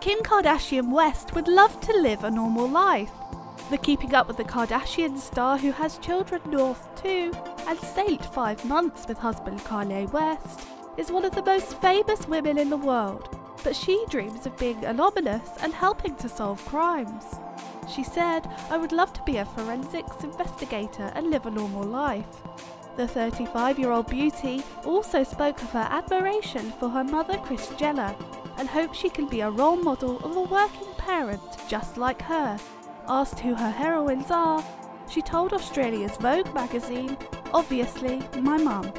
Kim Kardashian West would love to live a normal life. The Keeping Up with the Kardashians star who has children North two and Saint five months with husband Kanye West is one of the most famous women in the world, but she dreams of being anonymous and helping to solve crimes. She said, I would love to be a forensics investigator and live a normal life. The 35 year old beauty also spoke of her admiration for her mother, Kris Jenner, and hopes she can be a role model of a working parent just like her. Asked who her heroines are, she told Australia's Vogue magazine, obviously, my mum.